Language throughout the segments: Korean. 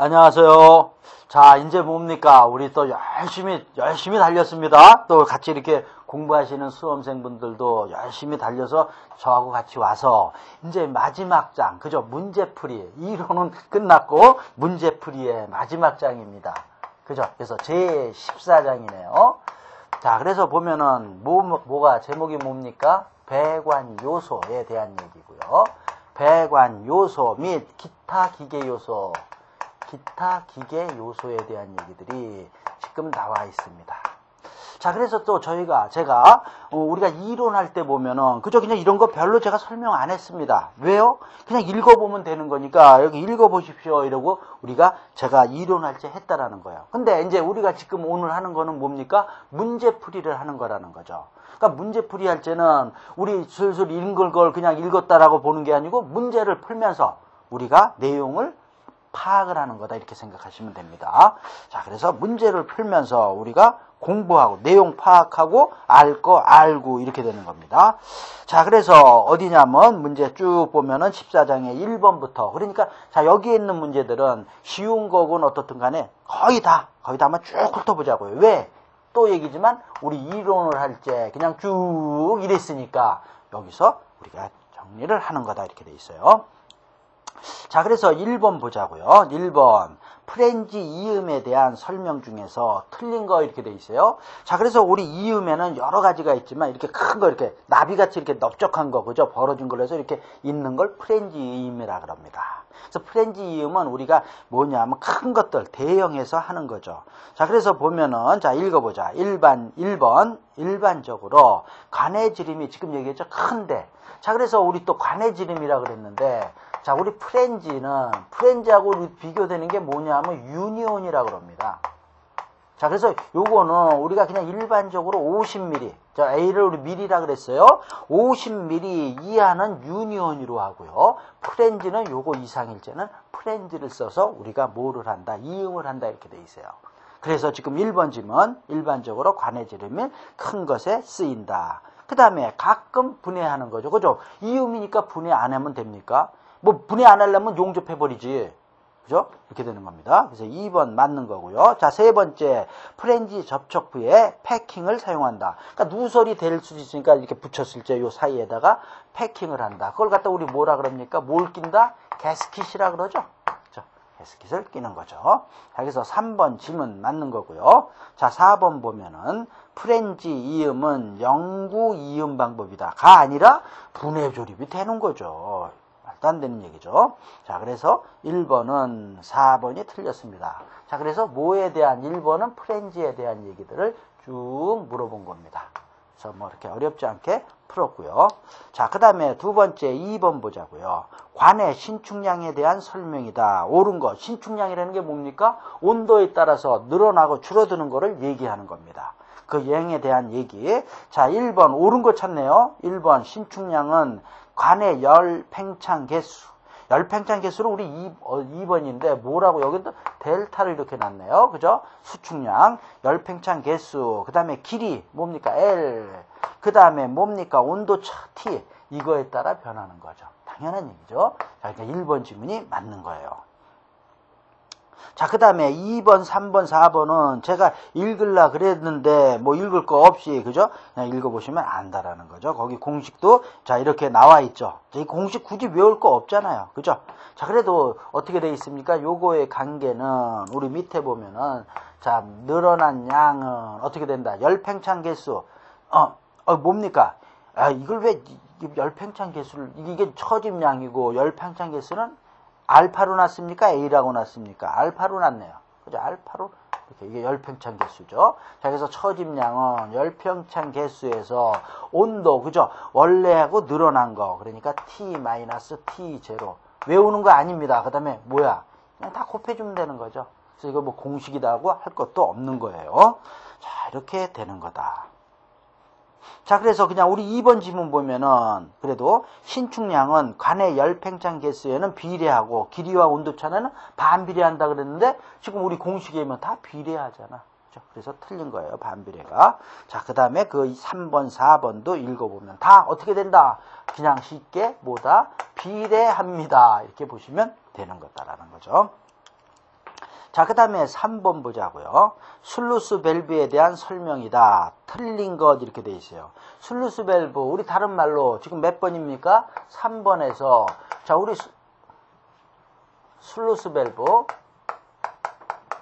안녕하세요. 자, 이제 뭡니까? 우리 또 열심히, 열심히 달렸습니다. 또 같이 이렇게 공부하시는 수험생분들도 열심히 달려서 저하고 같이 와서 이제 마지막 장, 그죠? 문제풀이. 이론은 끝났고 문제풀이의 마지막 장입니다. 그죠? 그래서 제 14장이네요. 자, 그래서 보면은 뭐, 뭐가 제목이 뭡니까? 배관 요소에 대한 얘기고요. 배관 요소 및 기타 기계 요소 기타 기계 요소에 대한 얘기들이 지금 나와 있습니다. 자, 그래서 또 저희가, 제가, 어, 우리가 이론할 때 보면은, 그저 그냥 이런 거 별로 제가 설명 안 했습니다. 왜요? 그냥 읽어보면 되는 거니까, 여기 읽어보십시오. 이러고, 우리가, 제가 이론할 때 했다라는 거예요. 근데 이제 우리가 지금 오늘 하는 거는 뭡니까? 문제풀이를 하는 거라는 거죠. 그러니까 문제풀이 할 때는, 우리 슬슬 읽은 걸 그냥 읽었다라고 보는 게 아니고, 문제를 풀면서, 우리가 내용을 파악을 하는 거다 이렇게 생각하시면 됩니다. 자, 그래서 문제를 풀면서 우리가 공부하고 내용 파악하고 알 거 알고 이렇게 되는 겁니다. 자, 그래서 어디냐면 문제 쭉 보면은 14장의 1번부터 그러니까 자, 여기에 있는 문제들은 쉬운 거군 어떻든 간에 거의 다 거의 다 한번 쭉 훑어보자고요. 왜? 또 얘기지만 우리 이론을 할 때 그냥 쭉 이랬으니까 여기서 우리가 정리를 하는 거다 이렇게 돼 있어요. 자, 그래서 1번 보자고요. 1번. 프렌지 이음에 대한 설명 중에서 틀린 거 이렇게 돼 있어요. 자, 그래서 우리 이음에는 여러 가지가 있지만 이렇게 큰 거 이렇게 나비같이 이렇게 넓적한 거, 그죠? 벌어진 걸로 해서 이렇게 있는 걸 프렌지 이음이라 그럽니다. 그래서 프렌지 이음은 우리가 뭐냐면 큰 것들 대형에서 하는 거죠. 자, 그래서 보면은 자, 읽어보자. 일반 1번 일반적으로 관해지름이 지금 얘기했죠. 큰데. 자, 그래서 우리 또 관해지름이라 그랬는데 자, 우리 프렌지는 프렌지하고 비교되는 게 뭐냐면 유니온이라 그럽니다. 자, 그래서 요거는 우리가 그냥 일반적으로 50mm, 자, A를 우리 밀이라 그랬어요. 50mm 이하는 유니온으로 하고요. 프렌지는 요거 이상일 때는 프렌지를 써서 우리가 뭐를 한다? 이응을 한다 이렇게 돼 있어요. 그래서 지금 1번 지문 일반적으로 관해지름이 큰 것에 쓰인다. 그 다음에 가끔 분해하는 거죠. 그죠? 이음이니까 분해 안 하면 됩니까? 뭐 분해 안 하려면 용접해버리지. 그죠? 이렇게 되는 겁니다. 그래서 2번 맞는 거고요. 자, 세 번째. 프렌지 접촉 부에 패킹을 사용한다. 그러니까 누설이 될 수도 있으니까 이렇게 붙였을 때 요 사이에다가 패킹을 한다. 그걸 갖다 우리 뭐라 그럽니까? 뭘 낀다? 게스킷이라 그러죠. 그죠? 게스킷을 끼는 거죠. 자, 그래서 3번 지문 맞는 거고요. 자, 4번 보면은 프렌지 이음은 영구 이음 방법이다. 가 아니라 분해 조립이 되는 거죠. 말도 안 되는 얘기죠. 자, 그래서 1번은 4번이 틀렸습니다. 자, 그래서 뭐에 대한 1번은 프렌지에 대한 얘기들을 쭉 물어본 겁니다. 그래서 뭐 이렇게 어렵지 않게 풀었고요. 자, 그 다음에 두 번째 2번 보자고요. 관의 신축량에 대한 설명이다. 옳은 것. 신축량이라는 게 뭡니까? 온도에 따라서 늘어나고 줄어드는 것을 얘기하는 겁니다. 그 여행에 대한 얘기. 자, 1번 옳은 거 찾네요. 1번 신축량은 관의 열 팽창 개수. 열 팽창 개수를 우리 2, 어, 2번인데 뭐라고 여기도 델타를 이렇게 놨네요. 그죠? 수축량, 열 팽창 개수, 그 다음에 길이 뭡니까? L. 그 다음에 뭡니까? 온도차 T. 이거에 따라 변하는 거죠. 당연한 얘기죠. 자, 그러니까 1번 질문이 맞는 거예요. 자, 그 다음에 2번, 3번, 4번은 제가 읽을라 그랬는데, 뭐 읽을 거 없이, 그죠? 그냥 읽어보시면 안다라는 거죠. 거기 공식도, 자, 이렇게 나와 있죠. 이 공식 굳이 외울 거 없잖아요. 그죠? 자, 그래도 어떻게 돼 있습니까? 요거의 관계는, 우리 밑에 보면은, 자, 늘어난 양은 어떻게 된다? 열팽창 개수. 어, 어, 뭡니까? 아, 이걸 왜 열팽창 개수를, 이게 처짐량이고, 열팽창 개수는 알파로 났습니까? A라고 났습니까? 알파로 났네요. 그죠? 알파로 이렇게 열평창 개수죠. 자, 그래서 처짐량은 열평창 개수에서 온도 그죠? 원래하고 늘어난 거. 그러니까 T-T0 외우는 거 아닙니다. 그 다음에 뭐야? 그냥 다 곱해주면 되는 거죠. 그래서 이거 뭐 공식이다고 할 것도 없는 거예요. 자, 이렇게 되는 거다. 자, 그래서 그냥 우리 2번 지문 보면은 그래도 신축량은 관의 열팽창 개수에는 비례하고 길이와 온도 차는 반비례한다 그랬는데 지금 우리 공식에 보면 다 비례하잖아. 그렇죠? 그래서 틀린 거예요. 반비례가. 자, 그 다음에 그 3번, 4번도 읽어보면 다 어떻게 된다? 그냥 쉽게 뭐다? 비례합니다. 이렇게 보시면 되는 거다라는 거죠. 자, 그 다음에 3번 보자고요. 슬루스 밸브에 대한 설명이다. 틀린 것 이렇게 돼 있어요. 슬루스 밸브, 우리 다른 말로 지금 몇 번입니까? 3번에서 자, 우리 수, 슬루스 밸브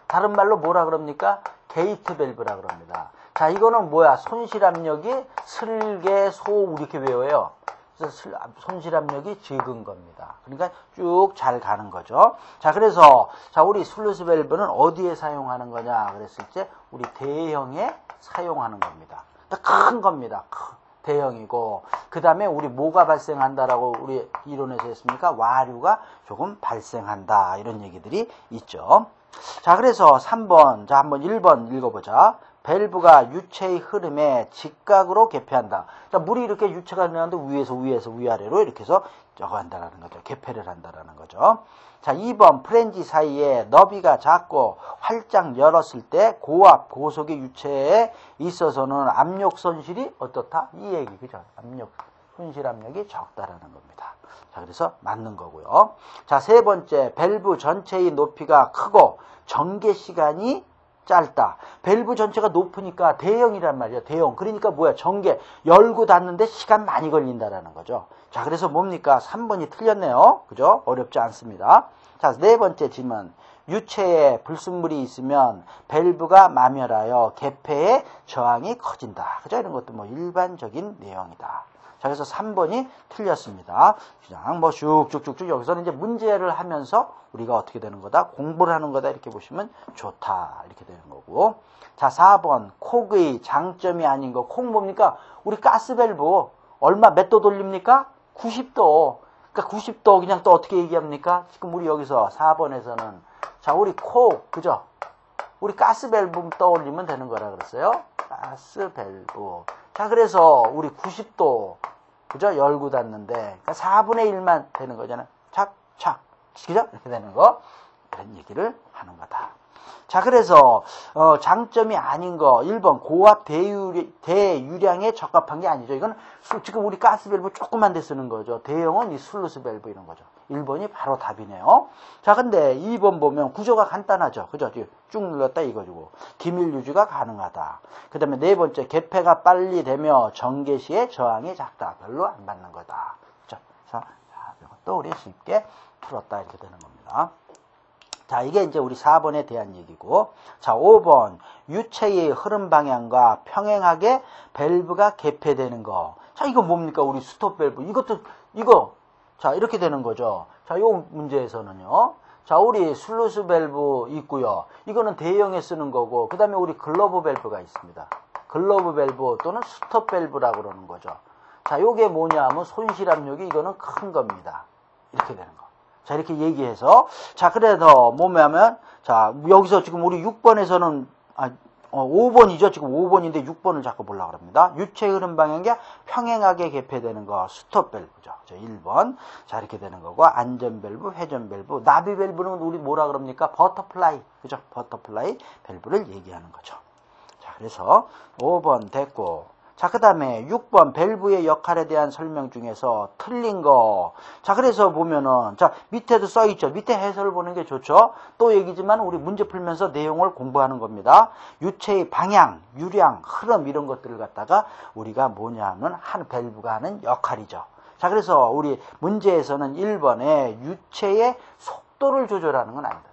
다른 말로 뭐라 그럽니까? 게이트 밸브라 그럽니다. 자, 이거는 뭐야? 손실 압력이 슬개 소 이렇게 외워요. 그래서 손실 압력이 적은 겁니다. 그러니까 쭉 잘 가는 거죠. 자, 그래서 자, 우리 슬루스 밸브는 어디에 사용하는 거냐 그랬을 때 우리 대형에 사용하는 겁니다. 그러니까 큰 겁니다. 큰. 대형이고 그 다음에 우리 뭐가 발생한다라고 우리 이론에서 했습니까? 와류가 조금 발생한다 이런 얘기들이 있죠. 자 그래서 3번 자 한번 1번 읽어보자. 밸브가 유체의 흐름에 직각으로 개폐한다. 자, 물이 이렇게 유체가 되는데 위에서 위에서 위아래로 이렇게 해서 저거 한다라는 거죠. 개폐를 한다라는 거죠. 자, 2번 플랜지 사이에 너비가 작고 활짝 열었을 때 고압, 고속의 유체에 있어서는 압력 손실이 어떻다? 이 얘기, 그죠? 압력, 손실 압력이 적다라는 겁니다. 자, 그래서 맞는 거고요. 자, 세 번째, 밸브 전체의 높이가 크고 전개 시간이 짧다. 밸브 전체가 높으니까 대형이란 말이야. 대형. 그러니까 뭐야? 전개 열고 닫는데 시간 많이 걸린다라는 거죠. 자, 그래서 뭡니까? 3번이 틀렸네요. 그죠? 어렵지 않습니다. 자, 네 번째 질문. 유체에 불순물이 있으면 밸브가 마멸하여 개폐의 저항이 커진다. 그죠? 이런 것도 뭐 일반적인 내용이다. 자, 그래서 3번이 틀렸습니다. 그냥 뭐 쭉쭉쭉쭉 여기서는 이제 문제를 하면서 우리가 어떻게 되는 거다? 공부를 하는 거다. 이렇게 보시면 좋다. 이렇게 되는 거고. 자, 4번. 콕의 장점이 아닌 거. 콕 뭡니까? 우리 가스밸브 얼마 몇 도 돌립니까? 90도. 그러니까 90도 그냥 또 어떻게 얘기합니까? 지금 우리 여기서 4번에서는 자, 우리 콕, 그죠? 우리 가스밸브 떠올리면 되는 거라 그랬어요. 가스밸브. 자, 그래서 우리 90도, 그죠? 열고 닫는데, 그러니까 4분의 1만 되는 거잖아요. 착, 착. 그죠? 이렇게 되는 거. 그런 얘기를 하는 거다. 자, 그래서 어, 장점이 아닌 거 1번 고압 대유리, 대유량에 적합한 게 아니죠. 이건 지금 우리 가스 밸브 조그만 데 쓰는 거죠. 대형은 이 슬루스 밸브 이런 거죠. 1번이 바로 답이네요. 자, 근데 2번 보면 구조가 간단하죠. 그죠? 쭉 눌렀다 이거죠. 기밀 유지가 가능하다. 그 다음에 네 번째, 개폐가 빨리 되며 전개 시에 저항이 작다. 별로 안 받는 거다. 자, 자, 이것도 우리 쉽게 풀었다. 이렇게 되는 겁니다. 자, 이게 이제 우리 4번에 대한 얘기고. 자, 5번. 유체의 흐름 방향과 평행하게 밸브가 개폐되는 거. 자, 이거 뭡니까? 우리 스톱 밸브. 이것도, 이거. 자, 이렇게 되는 거죠. 자, 요 문제에서는요. 자, 우리 슬루스 밸브 있고요. 이거는 대형에 쓰는 거고, 그 다음에 우리 글로브 밸브가 있습니다. 글로브 밸브 또는 스톱 밸브라고 그러는 거죠. 자, 요게 뭐냐 하면 손실 압력이 이거는 큰 겁니다. 이렇게 되는 거. 자, 이렇게 얘기해서. 자, 그래서 뭐냐면, 자, 여기서 지금 우리 6번에서는, 아, 어, 5번이죠. 지금 5번인데 6번을 자꾸 보려고 합니다. 유체 흐름 방향이 평행하게 개폐되는 거, 스톱 밸브죠. 자, 1번. 자, 이렇게 되는 거고, 안전 밸브, 회전 밸브, 나비 밸브는 우리 뭐라 그럽니까? 버터플라이. 그죠? 버터플라이 밸브를 얘기하는 거죠. 자, 그래서 5번 됐고, 자, 그 다음에 6번 밸브의 역할에 대한 설명 중에서 틀린 거. 자, 그래서 보면은, 자, 밑에도 써있죠. 밑에 해설을 보는 게 좋죠. 또 얘기지만 우리 문제 풀면서 내용을 공부하는 겁니다. 유체의 방향, 유량, 흐름 이런 것들을 갖다가 우리가 뭐냐 하면 한 밸브가 하는 역할이죠. 자, 그래서 우리 문제에서는 1번에 유체의 속도를 조절하는 건 아니다.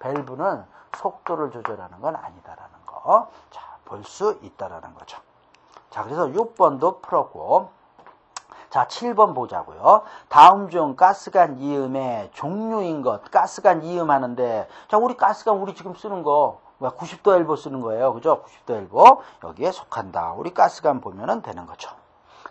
밸브는 속도를 조절하는 건 아니다라는 거. 자, 볼 수 있다라는 거죠. 자, 그래서 6번도 풀었고, 자, 7번 보자고요. 다음 중 가스관 이음의 종류인 것, 가스관 이음 하는데, 자, 우리 가스관 우리 지금 쓰는 거, 90도 엘보 쓰는 거예요. 그죠? 90도 엘보. 여기에 속한다. 우리 가스관 보면은 되는 거죠.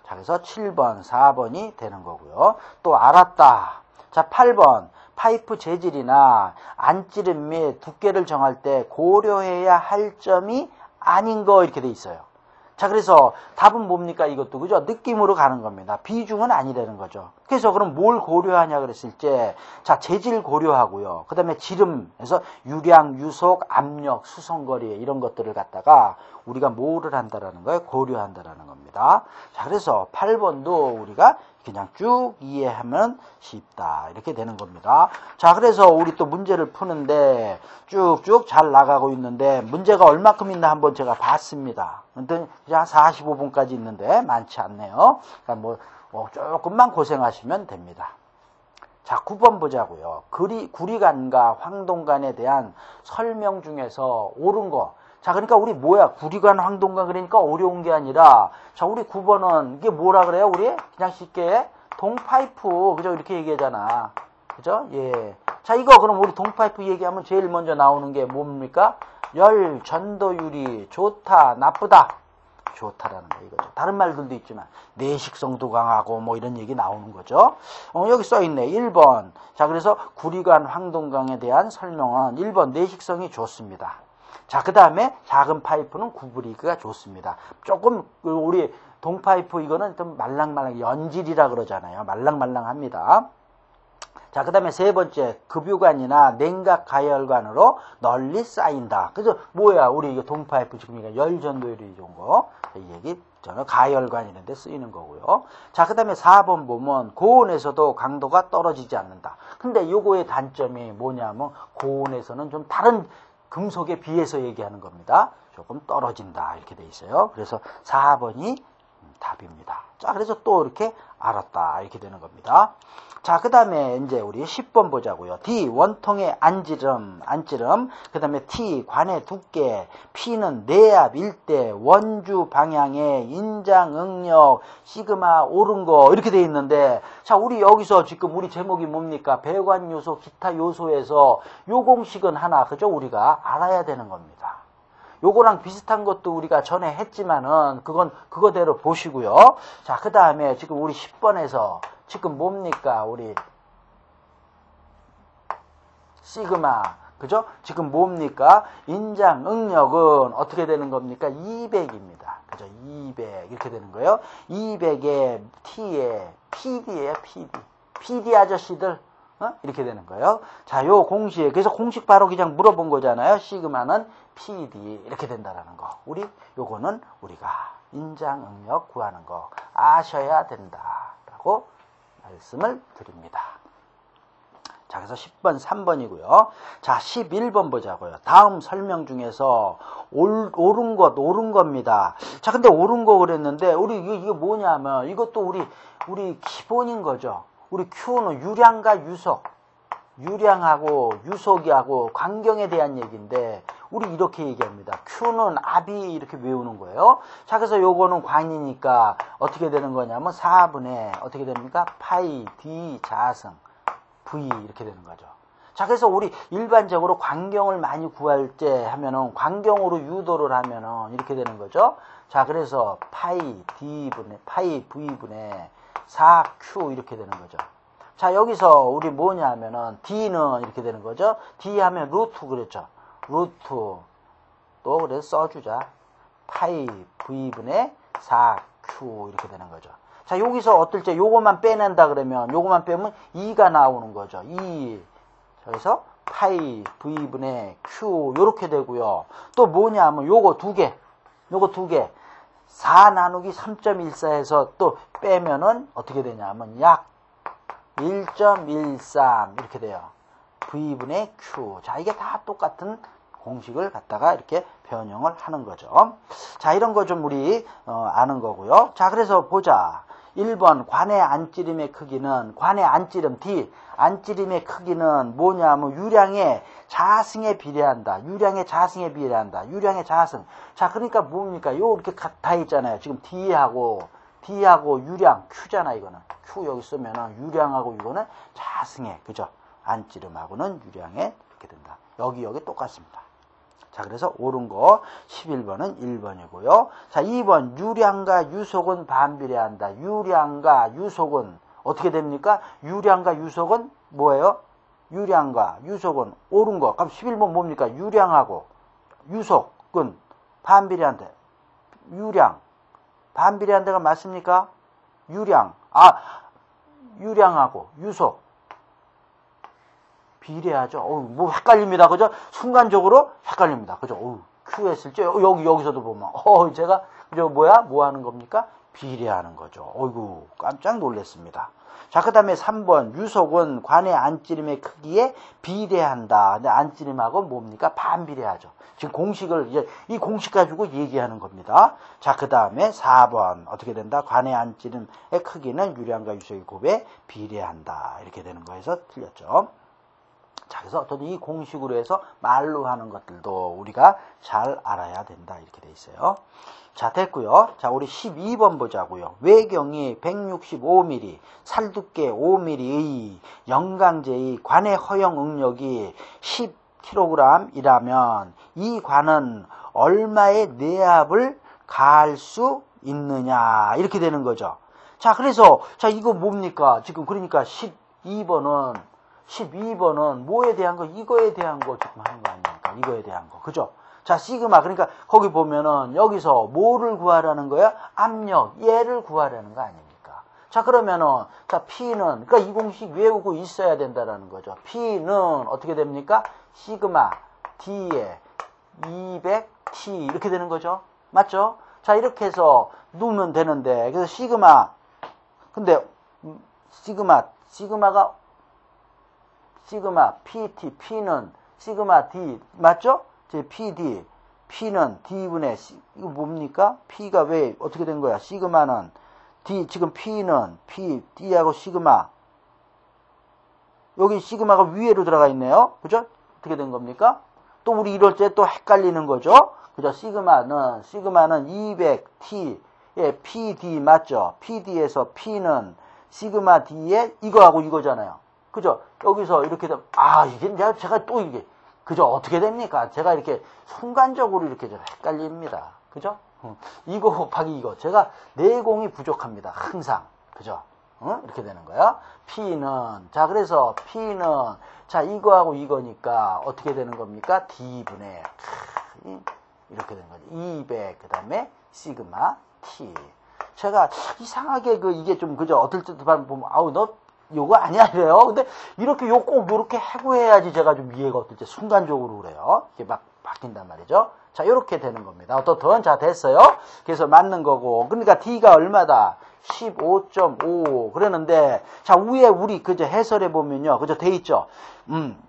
자, 그래서 7번, 4번이 되는 거고요. 또 알았다. 자, 8번. 파이프 재질이나 안찌름 및 두께를 정할 때 고려해야 할 점이 아닌 거 이렇게 돼 있어요. 자, 그래서 답은 뭡니까? 이것도, 그죠? 느낌으로 가는 겁니다. 비중은 아니라는 거죠. 그래서 그럼 뭘 고려하냐 그랬을 때, 자, 재질 고려하고요. 그 다음에 지름에서 유량, 유속, 압력, 수송거리, 이런 것들을 갖다가 우리가 뭐를 한다라는 거예요? 고려한다라는 겁니다. 자, 그래서 8번도 우리가 그냥 쭉 이해하면 쉽다. 이렇게 되는 겁니다. 자, 그래서 우리 또 문제를 푸는데 쭉쭉 잘 나가고 있는데 문제가 얼마큼 있나 한번 제가 봤습니다. 근데 그냥 45분까지 있는데 많지 않네요. 그러니까 뭐, 뭐 조금만 고생하시면 됩니다. 자, 9번 보자고요. 구리, 구리간과 황동간에 대한 설명 중에서 옳은 거. 자, 그러니까 우리 뭐야? 구리간, 황동간 그러니까 어려운 게 아니라 자, 우리 9번은 이게 뭐라 그래요? 우리 그냥 쉽게 동파이프 그죠? 이렇게 얘기하잖아. 그죠? 예. 자, 이거 그럼 우리 동파이프 얘기하면 제일 먼저 나오는 게 뭡니까? 열 전도율이 좋다, 나쁘다. 좋다라는 거 이거죠. 다른 말들도 있지만 내식성도 강하고 뭐 이런 얘기 나오는 거죠. 어, 여기 써 있네. 1번. 자, 그래서 구리관 황동강에 대한 설명은 1번 내식성이 좋습니다. 자, 그 다음에 작은 파이프는 구부리기가 좋습니다. 조금 그 우리 동파이프 이거는 좀 말랑말랑 연질이라 그러잖아요. 말랑말랑합니다. 자, 그 다음에 세 번째, 급유관이나 냉각 가열관으로 널리 쌓인다. 그래서 뭐야, 우리 이거 동파이프 지금 열전도율이 좋은 거. 이 얘기, 저는 가열관 이런 데 쓰이는 거고요. 자, 그 다음에 4번 보면 고온에서도 강도가 떨어지지 않는다. 근데 요거의 단점이 뭐냐면 고온에서는 좀 다른 금속에 비해서 얘기하는 겁니다. 조금 떨어진다. 이렇게 돼 있어요. 그래서 4번이 답입니다. 자, 그래서 또 이렇게 알았다. 이렇게 되는 겁니다. 자, 그 다음에 이제 우리 10번 보자고요. D, 원통의 안지름, 안지름. 그 다음에 T, 관의 두께. P는 내압, 일대, 원주 방향의 인장, 응력, 시그마, 옳은 거. 이렇게 돼 있는데, 자, 우리 여기서 지금 우리 제목이 뭡니까? 배관 요소, 기타 요소에서 요 공식은 하나, 그죠? 우리가 알아야 되는 겁니다. 요거랑 비슷한 것도 우리가 전에 했지만은 그건 그거대로 보시고요. 자, 그 다음에 지금 우리 10번에서 지금 뭡니까? 우리 시그마 그죠? 지금 뭡니까? 인장 응력은 어떻게 되는 겁니까? 200입니다. 그죠? 200 이렇게 되는 거예요. 200에 T에 PD예요, PD. PD 아저씨들 어? 이렇게 되는 거예요. 자, 요 공식 그래서 공식 바로 그냥 물어본 거잖아요. 시그마는 PD 이렇게 된다라는 거. 우리 요거는 우리가 인장 응력 구하는 거 아셔야 된다라고 말씀을 드립니다. 자, 그래서 10번, 3번이고요. 자, 11번 보자고요. 다음 설명 중에서 올, 옳은 것, 옳은 겁니다. 자, 근데 옳은 거 그랬는데, 우리 이게, 이게 뭐냐면, 이것도 우리, 우리 기본인 거죠. 우리 Q는 유량과 유속. 유량하고 유속이하고 광경에 대한 얘기인데 우리 이렇게 얘기합니다. Q는 압이 이렇게 외우는 거예요. 자 그래서 요거는 광이니까 어떻게 되는 거냐면 4분의 어떻게 됩니까? 파이 D 자승 V 이렇게 되는 거죠. 자 그래서 우리 일반적으로 광경을 많이 구할 때 하면은 광경으로 유도를 하면은 이렇게 되는 거죠. 자 그래서 파이 D분의 파이 V분의 4Q 이렇게 되는 거죠. 자, 여기서 우리 뭐냐 하면은 D는 이렇게 되는 거죠. D 하면 루트 그랬죠. 루트 또 그래서 써주자. 파이 V분의 4Q 이렇게 되는 거죠. 자, 여기서 어떨 때 요것만 빼낸다 그러면 요것만 빼면 2가 나오는 거죠. 2. 여기서 파이 V분의 Q 요렇게 되고요. 또 뭐냐 하면 요거 두 개. 요거 두 개. 4 나누기 3.14에서 또 빼면은 어떻게 되냐 하면 약 1.13 이렇게 돼요. V분의 Q. 자, 이게 다 똑같은 공식을 갖다가 이렇게 변형을 하는 거죠. 자, 이런 거 좀 우리 어, 아는 거고요. 자, 그래서 보자. 1번 관의 안찌림의 크기는 관의 안찌름 D 안찌림의 크기는 뭐냐면 유량의 자승에 비례한다. 유량의 자승에 비례한다. 유량의 자승. 자, 그러니까 뭡니까? 요 이렇게 다 있잖아요. 지금 D하고 D하고 유량 Q잖아 이거는. Q 여기 쓰면은 유량하고 이거는 자승에 그죠? 안찌름하고는 유량에 이렇게 된다. 여기 여기 똑같습니다. 자, 그래서 옳은 거 11번은 1번이고요. 자, 2번 유량과 유속은 반비례한다. 유량과 유속은 어떻게 됩니까? 유량과 유속은 뭐예요? 유량과 유속은 옳은 거. 그럼 11번 뭡니까? 유량하고 유속은 반비례한다. 유량 반비례한다가 맞습니까? 유량 아 유량하고 유속 비례하죠. 어우, 뭐 헷갈립니다. 그죠? 순간적으로 헷갈립니다. 그죠? 어우, Q 했을 때 여기 여기서도 보면 어 제가 저 뭐야? 뭐 하는 겁니까? 비례하는 거죠. 어이구, 깜짝 놀랐습니다. 자, 그 다음에 3번. 유속은 관의 안찌림의 크기에 비례한다. 근데 안찌림하고 뭡니까? 반비례하죠. 지금 공식을, 이제 이 공식 가지고 얘기하는 겁니다. 자, 그 다음에 4번. 어떻게 된다? 관의 안찌림의 크기는 유량과 유속의 곱에 비례한다. 이렇게 되는 거에서 틀렸죠. 자, 그래서 어떤 이 공식으로 해서 말로 하는 것들도 우리가 잘 알아야 된다. 이렇게 돼 있어요. 자, 됐고요. 자, 우리 12번 보자고요. 외경이 165mm, 살두께 5mm의 영강제의 관의 허용 응력이 10kg이라면 이 관은 얼마의 내압을 가할 수 있느냐 이렇게 되는 거죠. 자, 그래서 자, 이거 뭡니까? 지금 그러니까 12번은 12번은 뭐에 대한 거? 이거에 대한 거 지금 하는 거 아닙니까? 이거에 대한 거. 그죠? 자, 시그마. 그러니까 거기 보면은 여기서 뭐를 구하라는 거야? 압력, 얘를 구하라는 거 아닙니까? 자, 그러면은 자, P는 그러니까 이 공식 외우고 있어야 된다라는 거죠. P는 어떻게 됩니까? 시그마 D에 200T 이렇게 되는 거죠. 맞죠? 자, 이렇게 해서 놓으면 되는데 그래서 시그마 근데 시그마 시그마가 시그마 PT P는 시그마 D 맞죠? 제 PD P는 D분의 C, 이거 뭡니까? P가 왜 어떻게 된 거야? 시그마는 D 지금 P는 P D하고 시그마 여기 시그마가 위에로 들어가 있네요. 그죠? 어떻게 된 겁니까? 또 우리 이럴 때 또 헷갈리는 거죠. 그죠? 시그마는 시그마는 200T 예, PD 맞죠? PD에서 P는 시그마 D에 이거하고 이거잖아요. 그죠? 여기서 이렇게 되면, 아, 이게 내가 제가 또 이게, 그죠? 어떻게 됩니까? 제가 이렇게 순간적으로 이렇게 좀 헷갈립니다. 그죠? 이거 곱하기 이거. 제가 내공이 부족합니다. 항상. 그죠? 어? 이렇게 되는 거야. P는, 자, 그래서 P는, 자, 이거하고 이거니까 어떻게 되는 겁니까? D분의, 이렇게 되는 거죠. 200, 그 다음에 시그마 T. 제가 이상하게 그 이게 좀 그죠? 어떨 때 보면, 아우, 너 요거 아니야 이래요. 근데 이렇게 요 꼭 요렇게 해고해야지 제가 좀 이해가 어떨지 순간적으로 그래요. 이게 막 바뀐단 말이죠. 자, 이렇게 되는 겁니다. 어떻든 자 됐어요. 그래서 맞는 거고. 그러니까 D가 얼마다? 15.5 그러는데 자 위에 우리 그저 해설해 보면요. 그저 돼 있죠. 음.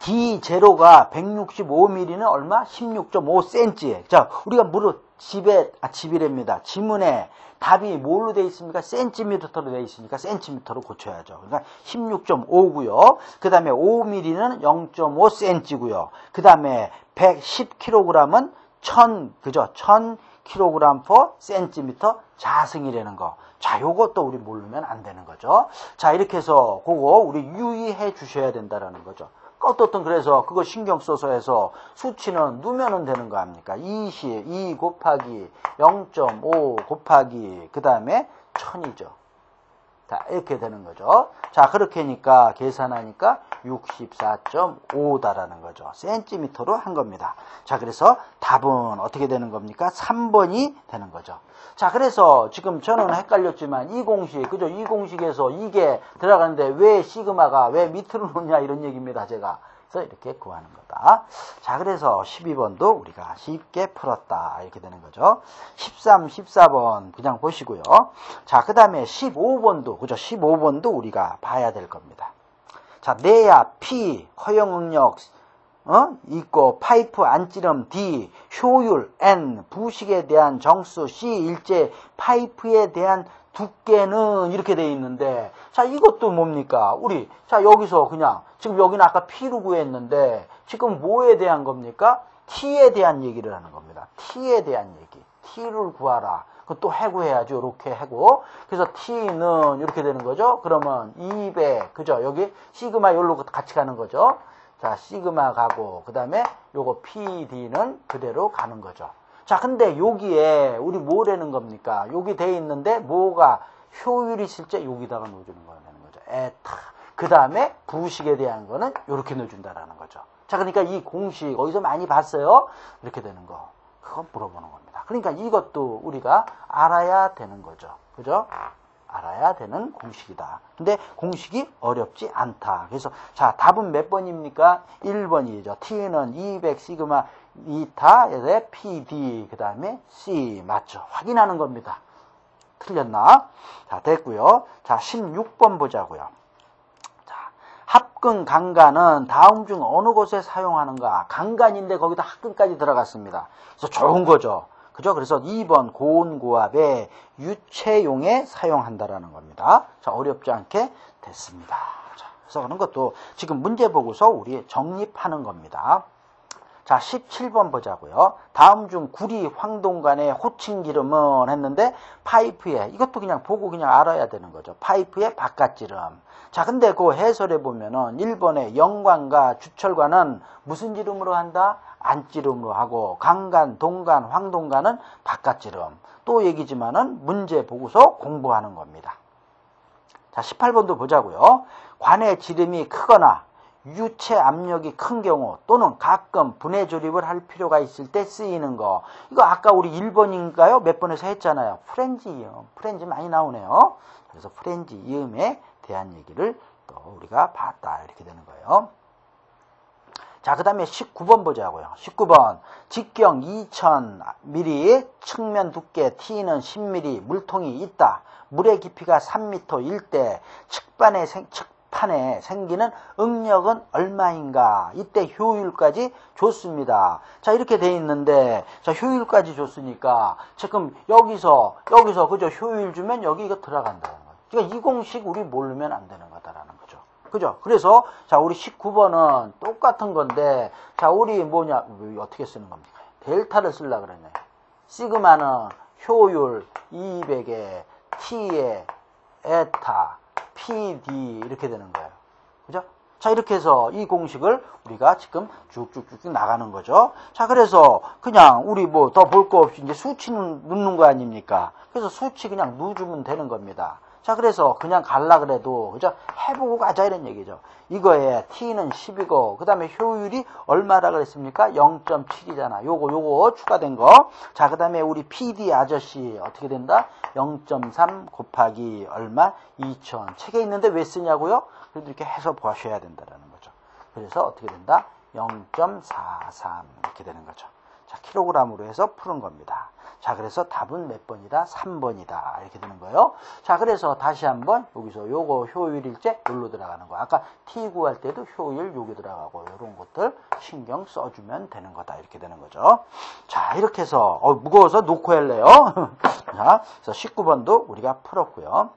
D 제로가 165mm는 얼마? 16.5cm. 자, 우리가 물어 집에 아 집이랍니다. 지문에 답이 뭘로 되어 있습니까? 센티미터로 되어 있으니까 센티미터로 고쳐야죠. 그러니까 16.5고요. 그 다음에 5mm는 0.5cm고요. 그 다음에 110kg은 1000 그죠? 1000kg per cm 자승이라는 거. 자, 요것도 우리 모르면 안 되는 거죠. 자, 이렇게 해서 그거 우리 유의해 주셔야 된다라는 거죠. 어떻든 그래서 그거 신경 써서 해서 수치는 누면은 되는 거 아닙니까? 20, 2 곱하기 0.5 곱하기 그 다음에 1000이죠. 자, 이렇게 되는 거죠. 자, 그렇게 하니까 계산하니까 64.5다라는 거죠. 센티미터로 한 겁니다. 자, 그래서 답은 어떻게 되는 겁니까? 3번이 되는 거죠. 자, 그래서 지금 저는 헷갈렸지만 이 공식, 그죠? 이 공식에서 이게 들어가는데 왜 시그마가 왜 밑으로 놓냐 이런 얘기입니다, 제가. 그래서 이렇게 구하는 거다. 자, 그래서 12번도 우리가 쉽게 풀었다. 이렇게 되는 거죠. 13, 14번 그냥 보시고요. 자, 그 다음에 15번도, 그죠? 15번도 우리가 봐야 될 겁니다. 자, 내야 P, 허용응력, 어? 있고, 파이프 안찌름 D, 효율 N, 부식에 대한 정수 C, 일제, 파이프에 대한 두께는 이렇게 돼 있는데 자 이것도 뭡니까? 우리 자 여기서 그냥 지금 여기는 아까 P로 구했는데 지금 뭐에 대한 겁니까? T에 대한 얘기를 하는 겁니다. T에 대한 얘기. T를 구하라. 그또 해구해야죠. 이렇게 해고. 그래서 T는 이렇게 되는 거죠. 그러면 200 그죠? 여기 시그마 여기로 같이 가는 거죠 자 시그마 가고 그 다음에 요거 PD는 그대로 가는 거죠 자, 근데 여기에 우리 뭐라는 겁니까? 여기 돼 있는데 뭐가 효율이 실제 여기다가 넣어주는 거라는 거죠. 에타. 그 다음에 부식에 대한 거는 이렇게 넣어준다라는 거죠. 자, 그러니까 이 공식 어디서 많이 봤어요? 이렇게 되는 거. 그거 물어보는 겁니다. 그러니까 이것도 우리가 알아야 되는 거죠. 그죠? 알아야 되는 공식이다. 근데 공식이 어렵지 않다. 그래서 자 답은 몇 번입니까? 1번이죠. T는 200 시그마 이타에 PD 그 다음에 C 맞죠. 확인하는 겁니다. 틀렸나? 자, 됐고요. 자, 16번 보자고요. 자, 합근 강간은 다음 중 어느 곳에 사용하는가? 강간인데 거기다 합근까지 들어갔습니다. 그래서 좋은 거죠. 그죠? 그래서 2번 고온 고압에 유체용에 사용한다라는 겁니다. 자, 어렵지 않게 됐습니다. 자, 그래서 그런 것도 지금 문제 보고서 우리 정립하는 겁니다. 자, 17번 보자고요. 다음 중 구리 황동간의 호칭 기름은 했는데 파이프에 이것도 그냥 보고 그냥 알아야 되는 거죠. 파이프의 바깥지름. 자, 근데 그 해설에 보면은 1번의 영관과 주철관은 무슨 지름으로 한다? 안지름으로 하고 강간, 동간, 황동간은 바깥지름. 또 얘기지만은 문제 보고서 공부하는 겁니다. 자, 18번도 보자고요. 관의 지름이 크거나 유체 압력이 큰 경우 또는 가끔 분해 조립을 할 필요가 있을 때 쓰이는 거. 이거 아까 우리 1번인가요? 몇 번에서 했잖아요. 프렌지 이음. 프렌지 많이 나오네요. 그래서 프렌지 이음에 대한 얘기를 또 우리가 봤다. 이렇게 되는 거예요. 자, 그 다음에 19번 보자고요. 19번. 직경 2000mm, 측면 두께 T는 10mm, 물통이 있다. 물의 깊이가 3m 일때 측반의 생, 측 판에 생기는 응력은 얼마인가? 이때 효율까지 줬습니다. 자, 이렇게 돼 있는데, 자, 효율까지 줬으니까, 지금 여기서, 여기서, 그죠? 효율 주면 여기 이거 들어간다는 거죠. 그러니까 이 공식 우리 모르면 안 되는 거다라는 거죠. 그죠? 그래서, 자, 우리 19번은 똑같은 건데, 자, 우리 뭐냐, 어떻게 쓰는 겁니까? 델타를 쓰려 그랬네. 시그마는 효율 200에, T에, 에타, PD 이렇게 되는 거예요. 그죠? 자, 이렇게 해서 이 공식을 우리가 지금 쭉쭉쭉 나가는 거죠. 자, 그래서 그냥 우리 뭐 더 볼 거 없이 이제 수치는 넣는 거 아닙니까? 그래서 수치 그냥 넣어주면 되는 겁니다. 자, 그래서 그냥 갈라 그래도, 그죠? 해보고 가자 이런 얘기죠. 이거에 t는 10이고, 그 다음에 효율이 얼마라 그랬습니까? 0.7이잖아. 요거, 요거 추가된 거. 자, 그 다음에 우리 PD 아저씨 어떻게 된다? 0.3 곱하기 얼마? 2천. 책에 있는데 왜 쓰냐고요? 그래도 이렇게 해서 보셔야 된다는 거죠. 그래서 어떻게 된다? 0.43 이렇게 되는 거죠. 자, 킬로그램으로 해서 푸는 겁니다. 자, 그래서 답은 몇 번이다? 3번이다. 이렇게 되는 거예요. 자, 그래서 다시 한번 여기서 요거 효율일제 여기로 들어가는 거. 아까 T 구할 때도 효율 여기 들어가고 이런 것들 신경 써주면 되는 거다. 이렇게 되는 거죠. 자, 이렇게 해서 어, 무거워서 놓고 할래요. 자, 그래서 19번도 우리가 풀었고요.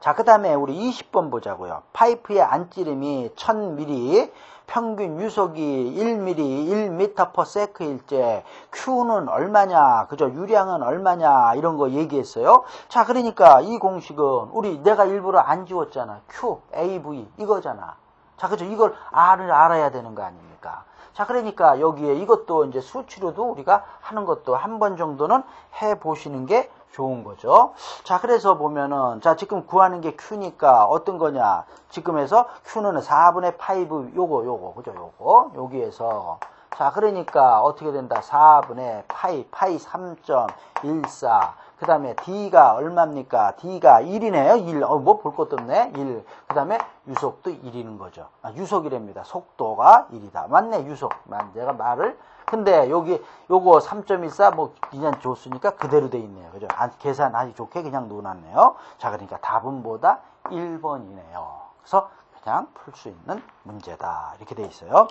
자, 그 다음에 우리 20번 보자고요. 파이프의 안찌름이 1000mm, 평균 유속이 1mm, 1m/s일 때 Q는 얼마냐, 그죠? 유량은 얼마냐, 이런 거 얘기했어요. 자, 그러니까 이 공식은 우리 내가 일부러 안 지웠잖아. Q, AV, 이거잖아. 자, 그죠? 이걸 R을 알아야 되는 거 아닙니까? 자, 그러니까 여기에 이것도 이제 수치로도 우리가 하는 것도 한 번 정도는 해 보시는 게 좋은 거죠. 자, 그래서 보면은, 자, 지금 구하는 게 Q니까 어떤 거냐. 지금에서 Q는 4분의 5, 요거, 요거, 그죠, 요거. 여기에서. 자, 그러니까 어떻게 된다. 4분의 파이, 파이 3.14. 그 다음에 D가 얼마입니까? D가 1이네요. 1. 어, 뭐 볼 것도 없네. 1. 그 다음에 유속도 1이는 거죠. 아, 유속이랍니다. 속도가 1이다. 맞네, 유속. 내가 말을 근데 여기 요거 3.14 뭐 그냥 줬으니까 그대로 돼 있네요. 그죠? 계산 아주 좋게 그냥 놓아놨네요. 자, 그러니까 답은 보다 1번이네요. 그래서 그냥 풀 수 있는 문제다. 이렇게 돼 있어요.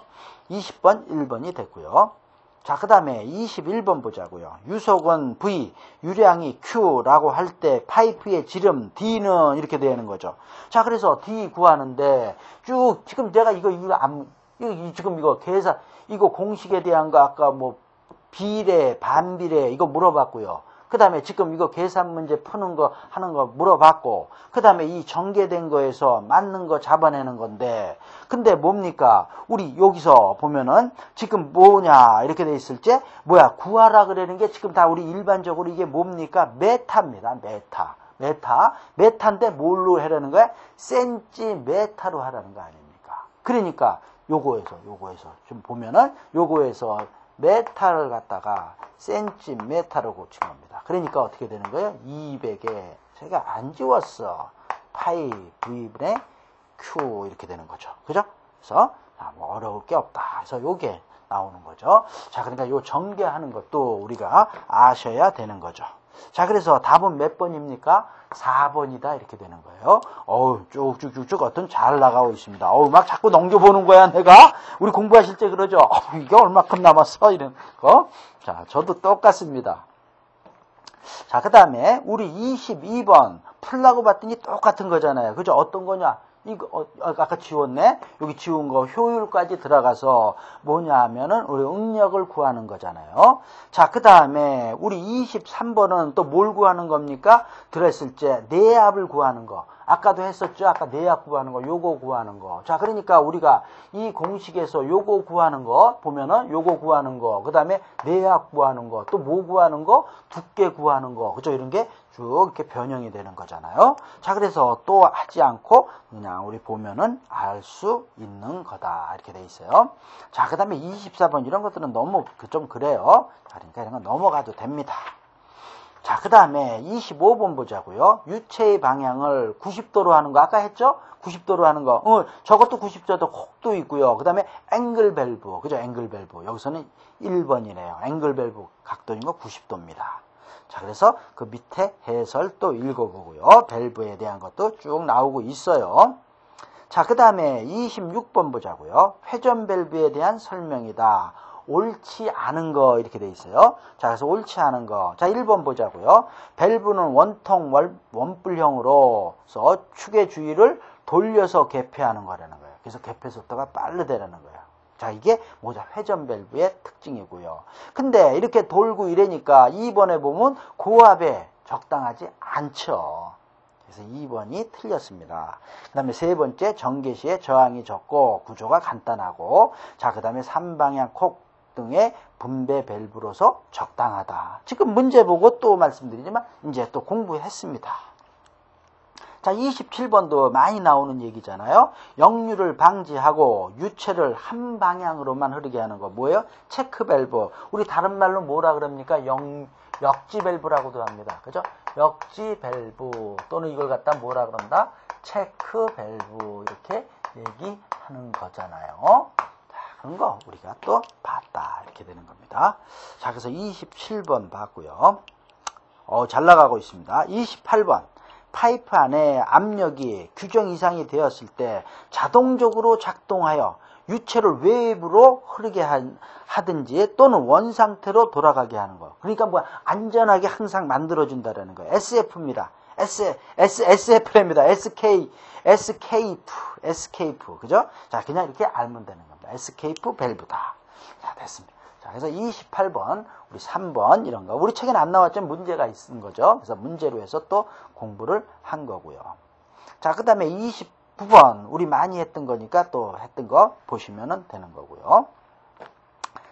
20번 1번이 됐고요. 자, 그 다음에 21번 보자고요. 유속은 V, 유량이 Q라고 할 때 파이프의 지름 D는 이렇게 되는 거죠. 자, 그래서 D 구하는데 쭉 지금 내가 이거 이거 안 이거 지금 이거 계산 이거 공식에 대한 거 아까 뭐 비례, 반비례 이거 물어봤고요. 그 다음에 지금 이거 계산 문제 푸는 거 하는 거 물어봤고 그 다음에 이 전개된 거에서 맞는 거 잡아내는 건데 근데 뭡니까? 우리 여기서 보면은 지금 뭐냐 이렇게 돼 있을 때 뭐야 구하라 그러는 게 지금 다 우리 일반적으로 이게 뭡니까? 메타입니다 메타. 메타? 메타인데 뭘로 하라는 거야? 센티메타로 하라는 거 아닙니까? 그러니까 요거에서 요거에서 좀 보면은 요거에서 메타를 갖다가 센티메타로 고친 겁니다. 그러니까 어떻게 되는 거예요? 200에 제가 안 지웠어. 파이 V분의 Q 이렇게 되는 거죠. 그죠? 그래서 아, 뭐 어려울 게 없다. 그래서 요게 나오는 거죠. 자, 그러니까 요 전개하는 것도 우리가 아셔야 되는 거죠. 자, 그래서 답은 몇 번입니까? 4번이다 이렇게 되는 거예요. 어우 쭉쭉쭉쭉 어떤 잘 나가고 있습니다. 어우 막 자꾸 넘겨보는 거야 내가. 우리 공부하실 때 그러죠. 어우 이게 얼마큼 남았어 이런 거. 자 저도 똑같습니다. 자, 그 다음에 우리 22번 풀라고 봤더니 똑같은 거잖아요. 그죠? 어떤 거냐? 이거 어, 아까 지웠네. 여기 지운 거 효율까지 들어가서 뭐냐 하면은 우리 응력을 구하는 거잖아요. 자, 그다음에 우리 23번은 또 뭘 구하는 겁니까? 들었을 때 내압을 구하는 거. 아까도 했었죠. 아까 내압 구하는 거, 요거 구하는 거. 자, 그러니까 우리가 이 공식에서 요거 구하는 거 보면은 요거 구하는 거, 그 다음에 내압 구하는 거, 또 뭐 구하는 거, 두께 구하는 거, 그죠? 이런 게 쭉 이렇게 변형이 되는 거잖아요. 자, 그래서 또 하지 않고 그냥 우리 보면은 알 수 있는 거다. 이렇게 돼 있어요. 자, 그 다음에 24번 이런 것들은 너무 그좀 그래요. 자, 그러니까 이런 건 넘어가도 됩니다. 자, 그 다음에 25번 보자고요. 유체의 방향을 90도로 하는 거 아까 했죠? 90도로 하는 거. 어, 저것도 90도도 혹도 있고요. 그 다음에 앵글 밸브. 그죠? 앵글 밸브. 여기서는 1번이네요. 앵글 밸브 각도인 거 90도입니다. 자, 그래서 그 밑에 해설 또 읽어보고요. 밸브에 대한 것도 쭉 나오고 있어요. 자, 그 다음에 26번 보자고요. 회전 밸브에 대한 설명이다. 옳지 않은 거 이렇게 돼 있어요. 자, 그래서 옳지 않은 거. 자, 1번 보자고요. 밸브는 원통 원뿔형으로서 축의 주위를 돌려서 개폐하는 거라는 거예요. 그래서 개폐 속도가 빠르다라는 거예요. 자, 이게 모자 회전 밸브의 특징이고요. 근데 이렇게 돌고 이래니까 2번에 보면 고압에 적당하지 않죠. 그래서 2번이 틀렸습니다. 그 다음에 세 번째 전개 시에 저항이 적고 구조가 간단하고 자, 그 다음에 3방향 콕 등의 분배 밸브로서 적당하다. 지금 문제 보고 또 말씀드리지만 이제 또 공부했습니다. 자, 27번도 많이 나오는 얘기잖아요. 역류를 방지하고 유체를 한 방향으로만 흐르게 하는 거 뭐예요? 체크 밸브. 우리 다른 말로 뭐라 그럽니까? 역, 역지 밸브라고도 합니다. 그죠? 역지 밸브 또는 이걸 갖다 뭐라 그런다? 체크 밸브 이렇게 얘기하는 거잖아요. 그런 거 우리가 또 봤다 이렇게 되는 겁니다. 자 그래서 27번 봤고요. 어, 잘 나가고 있습니다. 28번 파이프 안에 압력이 규정 이상이 되었을 때 자동적으로 작동하여 유체를 외부로 흐르게 하든지 또는 원 상태로 돌아가게 하는 거. 그러니까 뭐 안전하게 항상 만들어준다라는 거예요. SF입니다. S, S, SF입니다. SK, SKF, SKF. 그죠? 자, 그냥 이렇게 알면 되는 겁니다. 에스케이프 밸브다. 자, 됐습니다. 자, 그래서 28번, 우리 3번 이런 거. 우리 책에는 안 나왔지만 문제가 있는 거죠. 그래서 문제로 해서 또 공부를 한 거고요. 자, 그 다음에 29번, 우리 많이 했던 거니까 또 했던 거 보시면 되는 거고요.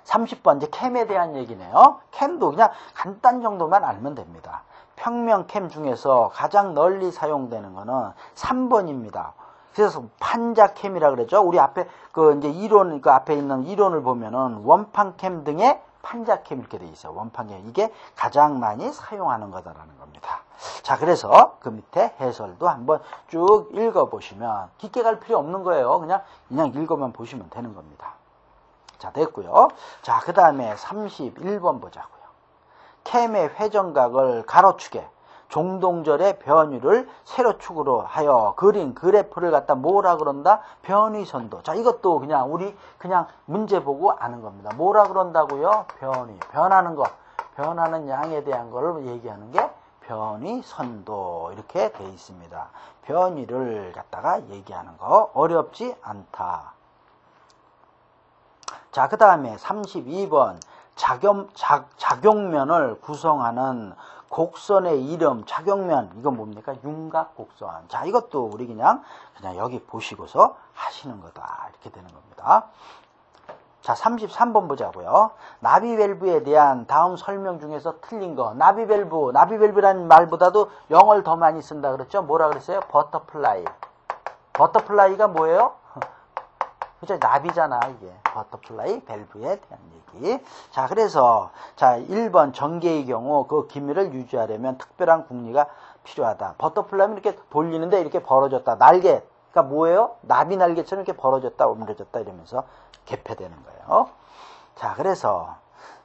30번, 이제 캠에 대한 얘기네요. 캠도 그냥 간단 정도만 알면 됩니다. 평면 캠 중에서 가장 널리 사용되는 거는 3번입니다. 그래서 판자캠이라 그러죠. 우리 앞에 그 이제 이론 그 앞에 있는 이론을 보면은 원판캠 등의 판자캠 이렇게 돼 있어요. 원판캠 이게 가장 많이 사용하는 거다라는 겁니다. 자, 그래서 그 밑에 해설도 한번 쭉 읽어 보시면 깊게 갈 필요 없는 거예요. 그냥 그냥 읽어만 보시면 되는 겁니다. 자, 됐고요. 자, 그 다음에 31번 보자고요. 캠의 회전각을 가로축에 종동절의 변위를 세로축으로 하여 그린 그래프를 갖다 뭐라 그런다? 변위 선도. 자, 이것도 그냥 우리 그냥 문제 보고 아는 겁니다. 뭐라 그런다고요? 변위. 변하는 것. 변하는 양에 대한 걸 얘기하는 게 변위 선도. 이렇게 돼 있습니다. 변위를 갖다가 얘기하는 거 어렵지 않다. 자, 그 다음에 32번 작용, 작, 작용면을 구성하는 곡선의 이름, 작용면, 이건 뭡니까? 윤곽 곡선. 자, 이것도 우리 그냥, 그냥 여기 보시고서 하시는 거다. 이렇게 되는 겁니다. 자, 33번 보자고요. 나비밸브에 대한 다음 설명 중에서 틀린 거. 나비밸브, 나비밸브라는 말보다도 영어를 더 많이 쓴다 그랬죠? 뭐라 그랬어요? butterfly. butterfly가 뭐예요? 그죠? 나비잖아, 이게. butterfly 밸브에 대한 얘기. 자, 그래서, 자, 1번 전개의 경우 그 기밀을 유지하려면 특별한 궁리가 필요하다. butterfly는 이렇게 돌리는데 이렇게 벌어졌다. 날개. 그러니까 뭐예요? 나비 날개처럼 이렇게 벌어졌다, 오므려졌다 이러면서 개폐되는 거예요. 자, 그래서,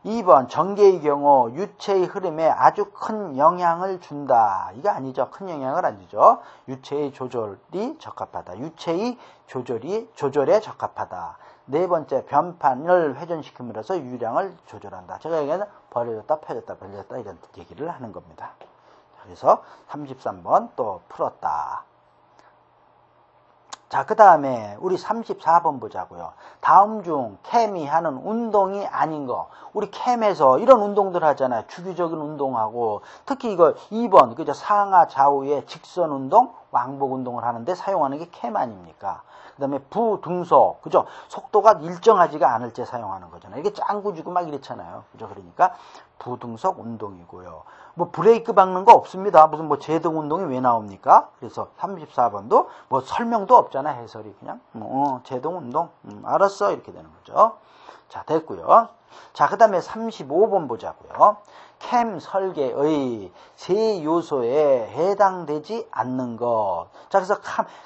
2번 전개의 경우 유체의 흐름에 아주 큰 영향을 준다. 이거 아니죠. 큰 영향을 안 주죠. 유체의 조절이 적합하다. 유체의 조절이 조절에 적합하다. 네 번째 변판을 회전시킴으로써 유량을 조절한다. 제가 얘기하는 버려졌다 펴졌다 벌려졌다 이런 얘기를 하는 겁니다. 그래서 33번 또 풀었다. 자, 그 다음에 우리 34번 보자고요. 다음 중 캠이 하는 운동이 아닌 거. 우리 캠에서 이런 운동들 하잖아요. 주기적인 운동하고 특히 이거 2번 그죠 상하 좌우의 직선 운동, 왕복 운동을 하는데 사용하는 게 캠 아닙니까? 그 다음에 부등속, 그죠? 속도가 일정하지가 않을 때 사용하는 거잖아요. 이게 짱구 주고 막 이렇잖아요. 그죠? 그러니까 부등속 운동이고요. 뭐 브레이크 박는 거 없습니다. 무슨 뭐 제동 운동이 왜 나옵니까? 그래서 34번도 뭐 설명도 없잖아. 해설이 그냥 뭐 어, 제동 운동 음, 알았어 이렇게 되는 거죠. 자 됐고요. 자 그 다음에 35번 보자고요. 캠 설계의 세 요소에 해당되지 않는 것. 자, 그래서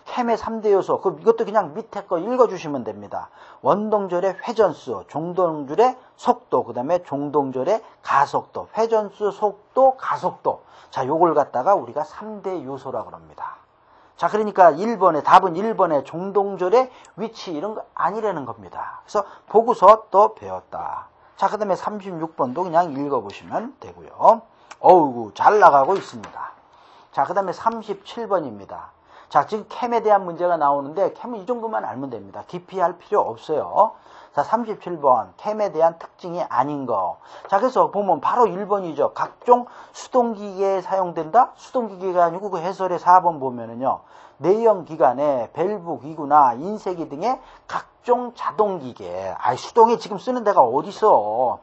캠의 3대 요소. 그 이것도 그냥 밑에 거 읽어주시면 됩니다. 원동절의 회전수, 종동절의 속도, 그 다음에 종동절의 가속도, 회전수, 속도, 가속도. 자, 요걸 갖다가 우리가 3대 요소라 그럽니다. 자, 그러니까 1번에, 답은 1번에 종동절의 위치 이런 거 아니라는 겁니다. 그래서 보고서 또 배웠다. 자, 그 다음에 36번도 그냥 읽어보시면 되고요. 어우, 잘 나가고 있습니다. 자, 그 다음에 37번입니다. 자, 지금 캠에 대한 문제가 나오는데 캠은 이 정도만 알면 됩니다. 깊이 할 필요 없어요. 자, 37번 캠에 대한 특징이 아닌 거. 자, 그래서 보면 바로 1번이죠. 각종 수동기계에 사용된다? 수동기계가 아니고 그 해설의 4번 보면은요. 내연 기관에 밸브 기구나 인쇄기 등의 각종 자동 기계. 아, 수동에 지금 쓰는 데가 어디 있어?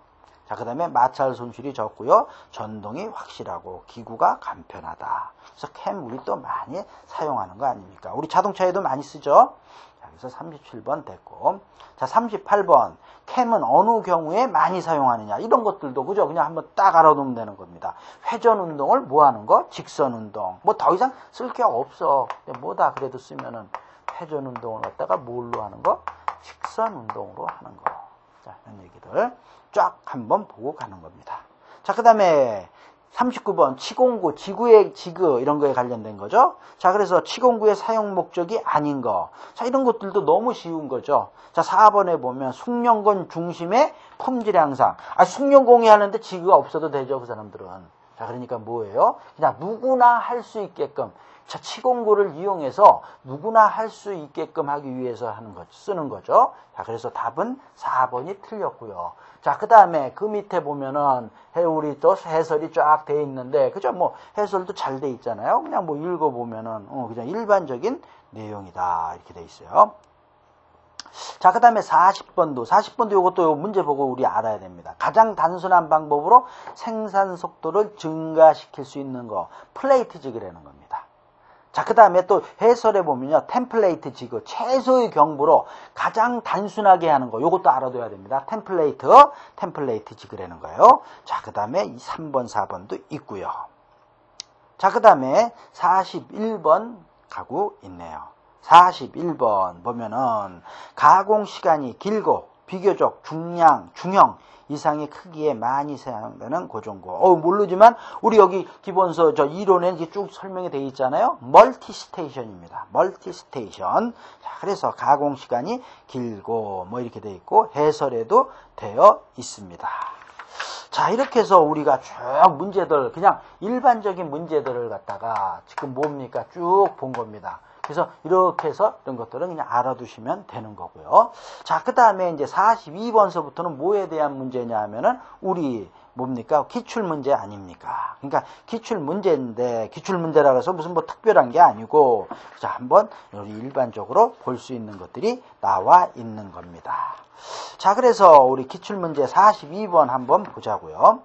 자, 그 다음에 마찰 손실이 적고요. 전동이 확실하고 기구가 간편하다. 그래서 캠 우리 또 많이 사용하는 거 아닙니까? 우리 자동차에도 많이 쓰죠? 자, 그래서 37번 됐고. 자, 38번. 캠은 어느 경우에 많이 사용하느냐? 이런 것들도 그죠? 그냥 한번 딱 알아두면 되는 겁니다. 회전 운동을 뭐 하는 거? 직선 운동. 뭐 더 이상 쓸 게 없어. 뭐다 그래도 쓰면은 회전 운동을 갖다가 뭘로 하는 거? 직선 운동으로 하는 거 자 이런 얘기들 쫙 한번 보고 가는 겁니다. 자 그 다음에 39번 치공구, 지구의 지구 이런 거에 관련된 거죠. 자, 그래서 치공구의 사용 목적이 아닌 거. 자, 이런 것들도 너무 쉬운 거죠. 자, 4번에 보면 숙련권 중심의 품질 향상. 아, 숙련공이 하는데 지구가 없어도 되죠, 그 사람들은. 자, 그러니까 뭐예요? 그냥 누구나 할 수 있게끔 자, 치공구를 이용해서 누구나 할 수 있게끔 하기 위해서 하는 거, 쓰는 거죠. 자, 그래서 답은 4번이 틀렸고요. 자, 그 다음에 그 밑에 보면은 우리 또 해설이 쫙 돼 있는데, 그죠? 뭐 해설도 잘 돼 있잖아요. 그냥 뭐 읽어보면은, 어, 그냥 일반적인 내용이다. 이렇게 돼 있어요. 자, 그 다음에 40번도, 40번도 이것도 문제 보고 우리 알아야 됩니다. 가장 단순한 방법으로 생산 속도를 증가시킬 수 있는 거, 플레이트 지그라는 겁니다. 자, 그 다음에 또 해설에 보면요. 템플레이트 지그, 최소의 경부로 가장 단순하게 하는 거, 요것도 알아둬야 됩니다. 템플레이트, 템플레이트 지그라는 거예요. 자, 그 다음에 3번, 4번도 있고요. 자, 그 다음에 41번 가고 있네요. 41번 보면은 가공 시간이 길고 비교적 중량, 중형, 이상의 크기에 많이 사용되는 고정구. 어, 모르지만 우리 여기 기본서 저 이론에 쭉 설명이 되어 있잖아요. multi station입니다. multi station. 자, 그래서 가공 시간이 길고 뭐 이렇게 되어 있고 해설에도 되어 있습니다. 자, 이렇게 해서 우리가 쭉 문제들, 그냥 일반적인 문제들을 갖다가 지금 뭡니까? 쭉 본 겁니다. 그래서 이렇게 해서 이런 것들은 그냥 알아두시면 되는 거고요. 자, 그 다음에 이제 42번서부터는 뭐에 대한 문제냐 하면은 우리 뭡니까? 기출 문제 아닙니까? 그러니까 기출 문제인데 기출 문제라 해서 무슨 뭐 특별한 게 아니고 자, 한번 우리 일반적으로 볼 수 있는 것들이 나와 있는 겁니다. 자, 그래서 우리 기출 문제 42번 한번 보자고요.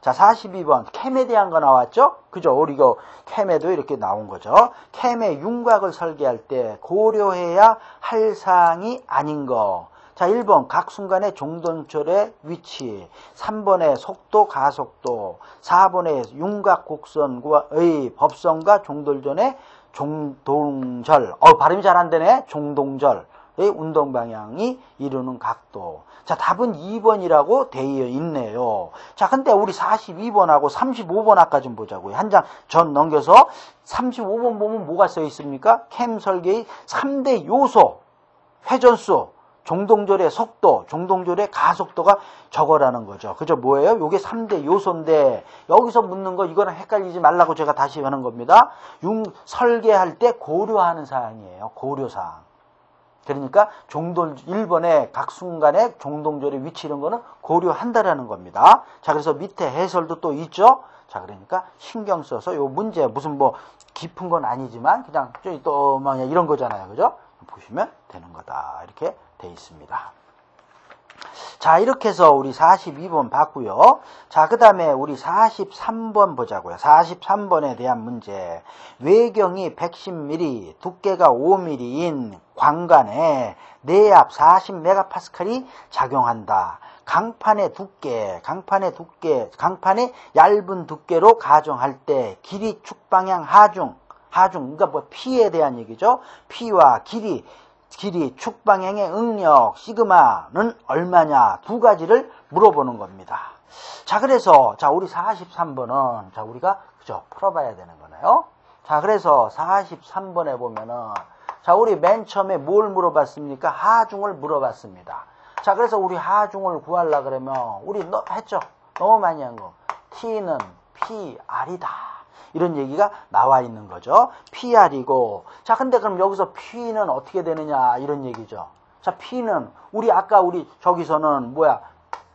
자, 42번 캠에 대한 거 나왔죠? 그죠? 우리 이거 캠에도 이렇게 나온 거죠. 캠의 윤곽을 설계할 때 고려해야 할 사항이 아닌 거. 자, 1번 각 순간의 종동철의 위치, 3번의 속도 가속도, 4번의 윤곽 곡선의 법선과 종돌전의 종동절. 어, 발음이 잘 안 되네. 종동절. 운동 방향이 이루는 각도. 자, 답은 2번이라고 되어 있네요. 자, 근데 우리 42번하고 35번 아까 좀 보자고요. 한 장 전 넘겨서 35번 보면 뭐가 써 있습니까? 캠 설계의 3대 요소, 회전수, 종동절의 속도, 종동절의 가속도가 적어라는 거죠. 그죠? 뭐예요? 요게 3대 요소인데 여기서 묻는 거 이거랑 헷갈리지 말라고 제가 다시 하는 겁니다. 융 설계할 때 고려하는 사항이에요. 고려사항. 그러니까 종돌 1번의 각 순간의 종동절의 위치 이런 거는 고려한다라는 겁니다. 자, 그래서 밑에 해설도 또 있죠. 자, 그러니까 신경 써서 요 문제 무슨 뭐 깊은 건 아니지만 그냥 또뭐 이런 거잖아요. 그죠? 보시면 되는 거다. 이렇게 돼 있습니다. 자, 이렇게 해서 우리 42번 봤고요. 자, 그 다음에 우리 43번 보자고요. 43번에 대한 문제. 외경이 110mm, 두께가 5mm인 광관에 내압 40메가파스칼이 작용한다. 강판의 두께, 강판의 두께, 강판의 얇은 두께로 가정할 때 길이 축방향 하중, 하중, 그러니까 뭐 피에 대한 얘기죠. 피와 길이, 길이, 축방향의 응력, 시그마는 얼마냐 두 가지를 물어보는 겁니다. 자 그래서 자 우리 43번은 자 우리가 그죠 풀어봐야 되는 거네요. 자 그래서 43번에 보면은 자 우리 맨 처음에 뭘 물어봤습니까? 하중을 물어봤습니다. 자 그래서 우리 하중을 구하려 그러면 우리 너, 했죠. 너무 많이 한 거. t는 PR이다. 이런 얘기가 나와 있는 거죠. PR이고 자 근데 그럼 여기서 P는 어떻게 되느냐 이런 얘기죠. 자 P는 우리 아까 우리 저기서는 뭐야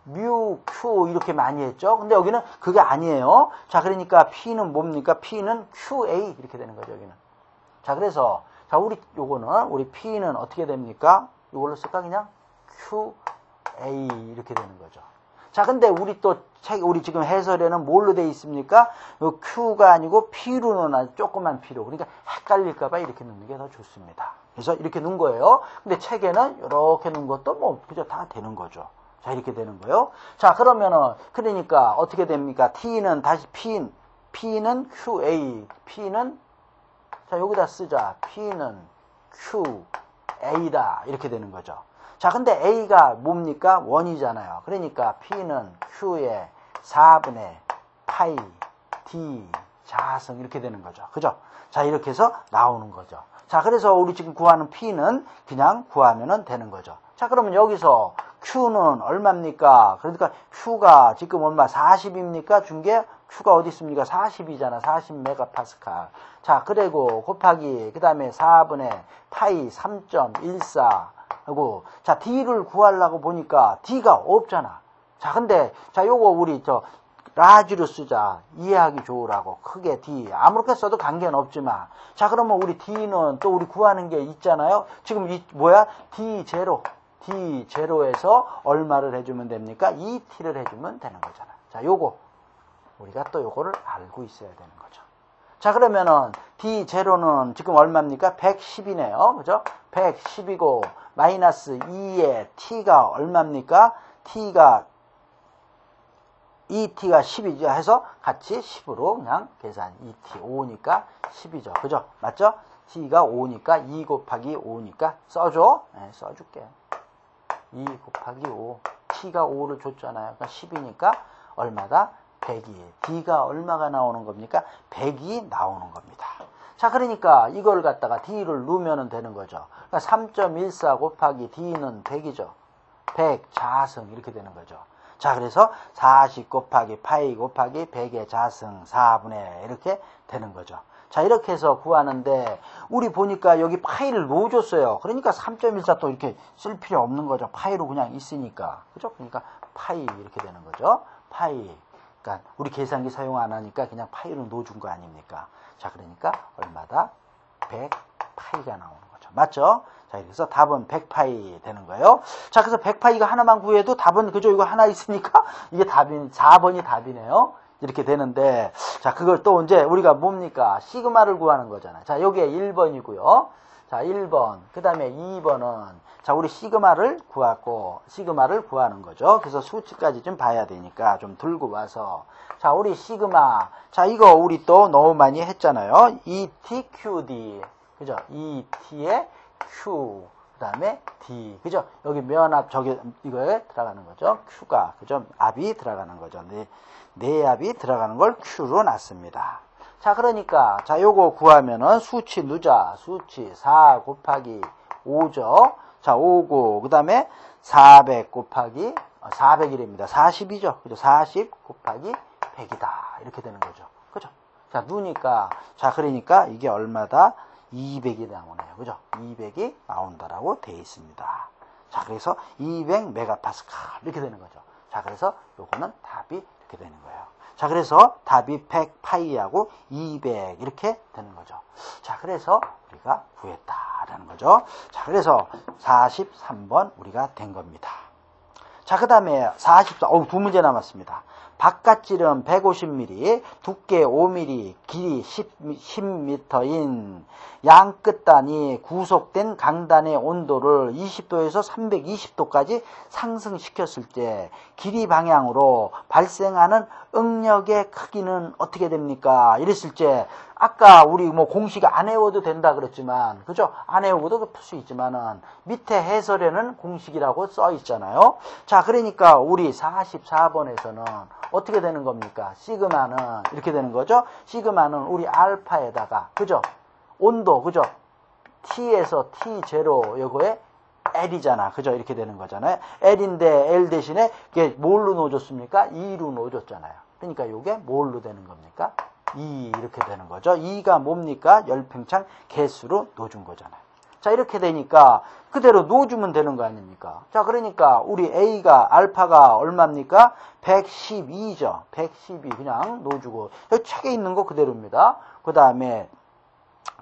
뮤, Q 이렇게 많이 했죠. 근데 여기는 그게 아니에요. 자 그러니까 P는 뭡니까? P는 QA 이렇게 되는 거죠 여기는. 자 그래서 자 우리 요거는 우리 P는 어떻게 됩니까? 이걸로 쓸까 그냥 QA 이렇게 되는 거죠. 자, 근데 우리 또 책, 우리 지금 해설에는 뭘로 돼 있습니까? Q가 아니고 P로 넣어 조그만 P로. 그러니까 헷갈릴까봐 이렇게 넣는 게 더 좋습니다. 그래서 이렇게 넣은 거예요. 근데 책에는 이렇게 넣은 것도 뭐, 그저 다 되는 거죠. 자, 이렇게 되는 거예요. 자, 그러면은, 그러니까 어떻게 됩니까? T는 다시 P, P는 QA, P는, 자, 여기다 쓰자. P는 QA다. 이렇게 되는 거죠. 자, 근데 A가 뭡니까? 원이잖아요. 그러니까 P는 Q의 4분의 파이 D 자성 이렇게 되는 거죠. 그죠? 자, 이렇게 해서 나오는 거죠. 자, 그래서 우리 지금 구하는 P는 그냥 구하면 되는 거죠. 자, 그러면 여기서 Q는 얼마입니까? 그러니까 Q가 지금 얼마? 40입니까? 준게 Q가 어디 있습니까? 40이잖아. 40 메가파스칼. 자, 그리고 곱하기 그 다음에 4분의 파이 3.14 하고 자 D를 구하려고 보니까 D가 없잖아. 자 근데 자 요거 우리 저 라지로 쓰자 이해하기 좋으라고 크게 D 아무렇게 써도 관계는 없지만 자 그러면 우리 D는 또 우리 구하는 게 있잖아요. 지금 이 뭐야 D 제로 D 제로에서 얼마를 해주면 됩니까? 2T를 해주면 되는 거잖아. 자 요거 우리가 또 요거를 알고 있어야 되는 거죠. 자 그러면은 D0는 지금 얼마입니까? 110이네요. 그죠? 110이고 마이너스 2에 T가 얼마입니까? T가 2T가 10이죠. 해서 같이 10으로 그냥 계산 2T 5니까 10이죠. 그죠? 맞죠? T가 5니까 2 곱하기 5니까 써줘. 네, 써줄게. 2 곱하기 5. T가 5를 줬잖아요. 그러니까 10이니까 얼마다? 100이. D가 얼마가 나오는 겁니까? 100이 나오는 겁니다. 자, 그러니까 이걸 갖다가 D를 넣으면 되는 거죠. 그러니까 3.14 곱하기 D는 100이죠. 100 자승 이렇게 되는 거죠. 자, 그래서 40 곱하기 파이 곱하기 100의 자승 4분의 이렇게 되는 거죠. 자, 이렇게 해서 구하는데 우리 보니까 여기 파이를 넣어줬어요. 그러니까 3.14 또 이렇게 쓸 필요 없는 거죠. 파이로 그냥 있으니까. 그죠? 그러니까 파이 이렇게 되는 거죠. 파이. 그러니까 우리 계산기 사용 안 하니까 그냥 파이로 넣어준 거 아닙니까? 자, 그러니까 얼마다? 100 파이가 나오는 거죠. 맞죠? 자, 그래서 답은 100파이 되는 거예요. 자, 그래서 100파이가 하나만 구해도 답은 그죠? 이거 하나 있으니까 이게 답이 4번이 답이네요. 이렇게 되는데 자, 그걸 또 이제 우리가 뭡니까? 시그마를 구하는 거잖아요. 자, 여기에 1번이고요. 자, 1번. 그다음에 2번은 자, 우리 시그마를 구하고 시그마를 구하는 거죠. 그래서 수치까지 좀 봐야 되니까 좀 들고 와서 자, 우리 시그마. 자, 이거 우리 또 너무 많이 했잖아요. ETQD. 그죠? ET의 Q. 그 다음에 D. 그죠? 여기 면압, 저기, 이거에 들어가는 거죠. Q가. 그죠? 압이 들어가는 거죠. 네, 내압이 들어가는 걸 Q로 놨습니다. 자, 그러니까, 자, 요거 구하면은 수치 누자, 수치 4 곱하기 5죠. 자, 5고, 그 다음에 400 곱하기, 400이랍니다. 40이죠. 그죠? 40 곱하기 100이다. 이렇게 되는 거죠. 그죠? 자, 누니까, 자, 그러니까 이게 얼마다? 200이 나오네요. 그죠? 200이 나온다라고 되어 있습니다. 자, 그래서 200 메가파스칼 이렇게 되는 거죠. 자, 그래서 요거는 답이 이렇게 되는 거예요. 자, 그래서 답이 100 파이하고 200 이렇게 되는 거죠. 자, 그래서 우리가 구했다라는 거죠. 자, 그래서 43번 우리가 된 겁니다. 자, 그 다음에 44, 어, 두 문제 남았습니다. 바깥질은 150mm, 두께 5mm, 길이 10, 10m인 양 끝단이 구속된 강단의 온도를 20도에서 320도까지 상승시켰을 때 길이 방향으로 발생하는 응력의 크기는 어떻게 됩니까? 이랬을 때 아까 우리 뭐 공식 안 외워도 된다 그랬지만 그죠? 안 외우고도 풀 수 있지만은 밑에 해설에는 공식이라고 써 있잖아요. 자, 그러니까 우리 44번에서는 어떻게 되는 겁니까? 시그마는 이렇게 되는 거죠. 시그마는 우리 알파에다가 그죠? 온도 그죠? T에서 T0 요거에 L이잖아. 그죠? 이렇게 되는 거잖아요. L인데 L 대신에 이게 뭘로 놓아줬습니까? 2로 놓아줬잖아요. 그러니까 요게 뭘로 되는 겁니까? 2 이렇게 되는 거죠. 2가 뭡니까? 열팽창 개수로 놓아준 거잖아요. 자 이렇게 되니까 그대로 놓아주면 되는 거 아닙니까? 자 그러니까 우리 A가 알파가 얼마입니까? 112죠. 112 그냥 놓아주고 여기 책에 있는 거 그대로입니다. 그 다음에